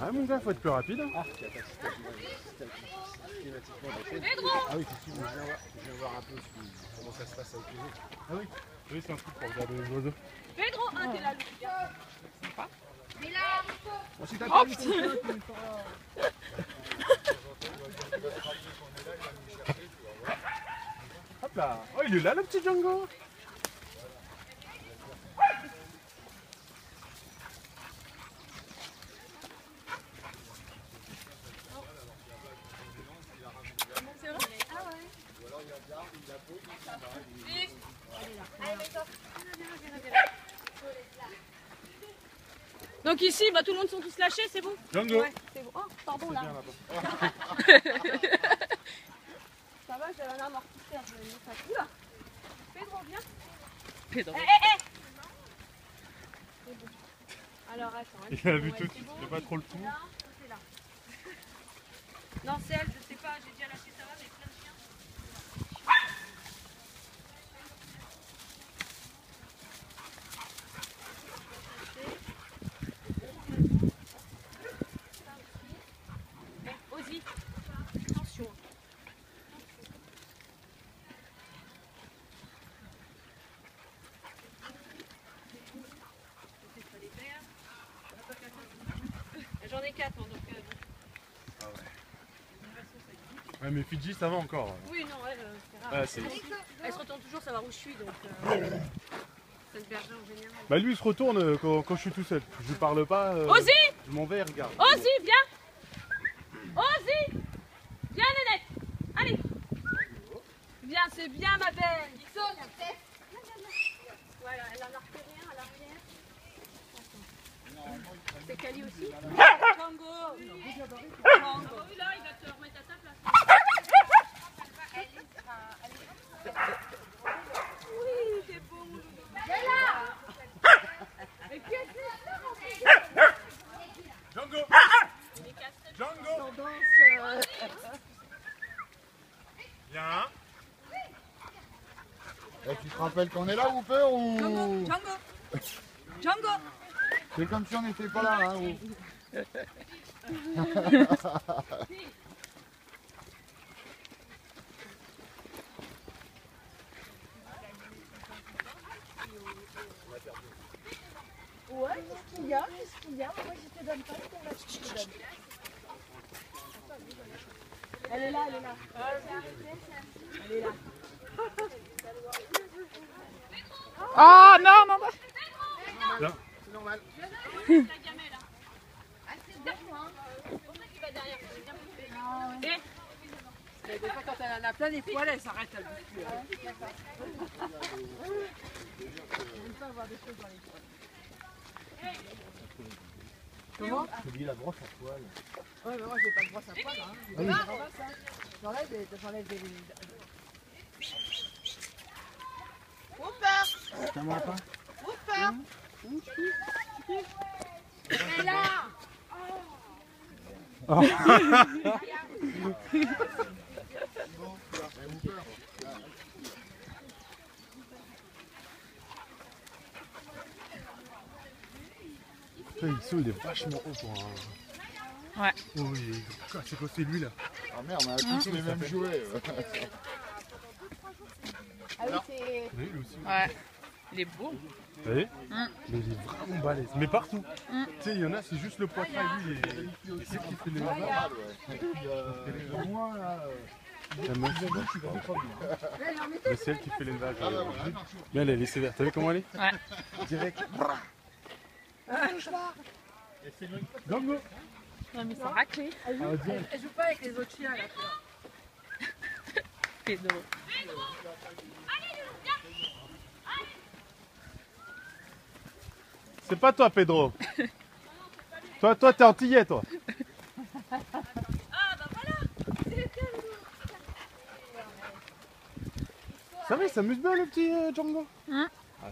Ah mon gars, faut être plus rapide. hein. Ah, oui, c'est sûr, je viens, voir, je viens voir un peu ce- comment ça se passe avec les autres. Ah oui Oui, c'est un truc pour regarder les oiseaux. Pedro, ah, t'es là, Bon, si t'as Oh, pas vu putain. tout ça, tu me feras- Hop là Oh, il est là le petit Django C'est vrai Ah ouais. Donc ici, bah, tout le monde sont tous lâchés, c'est bon Django. Ouais, c'est bon. Oh, pardon là. bien. Ça va, j'avais un amortisseur, je vais mettre Oula Pedro, viens. Pedro. C'est bon. Alors attends. Il a vu tout, il fait pas trop le là. Non, c'est elle, je sais pas, j'ai déjà lâché ça va, mais plein de chiens. Eh, Ozzy, attention. J'en ai 4 moi donc. euh, bon. Ouais, mais Fidji, ça va encore. Oui, non, elle, euh, c'est rare. Ouais, c'est- Elle se retourne toujours, ça va où je suis donc. Euh, cette berger en général. Bah lui, il se retourne euh, quand, quand je suis tout seul. Je lui parle pas. euh, Ozzy Je m'en vais, regarde. Ozzy, viens Ozzy Viens, Nénette Allez Viens, c'est bien, ma belle Voilà, elle en a refait rien à l'arrière. C'est Kali aussi Django Django Oui, là, il va te remettre à ta place. Oui, c'est beau, mon loulou. Mais que c'est Django Django Viens. Eh, tu te rappelles qu'on est là, Whooper ou... Django Django C'est comme si on n'était pas là, hein, ou- Ouais, qu'est-ce qu'il y a? Qu'est-ce qu'il y a? Moi, je te donne pas. Je te donne. Elle est là, elle est là. Elle est là. Oh non, non, non. Viens. Normal. Mais des fois, quand elle en a plein les poils, elle s'arrête à lui. Comment J'ai oublié la brosse à poil. Ouais, mais moi, j'ai pas de brosse à poil. Hein. Ah oui. J'enlève des. J'enlève des. T'en vois Putain, Ixo, il est vachement haut pour un. Ouais. Oh oui, Ah, c'est quoi, c'est lui là Ah merde, on a tous les mêmes jouets. euh. Ah oui, c'est. Oui, lui aussi. Ouais. Il est beau. Vous voyez Mm. Mais il est vraiment balèze. Mais partout. Tu sais, il y en a, c'est juste le poitrail, lui, il est. C'est qui fait les Regarde, lavages ouais. Et puis, euh, moi, là, La meuf, je suis vraiment pas bien. Mais c'est elle qui fait l'élevage. Ah. Mais elle, elle est sévère. T'as vu comment elle est Ouais. Direct. Non, mais c'est raclé. Ah, direct. Elle joue pas avec les autres chiens, là. C'est pas toi, Pedro. toi, toi, t'es antillais, toi. Ah bah voilà Ça va, il s'amuse bien, le petit euh, Django? Hein? Ah,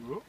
c'est- Django.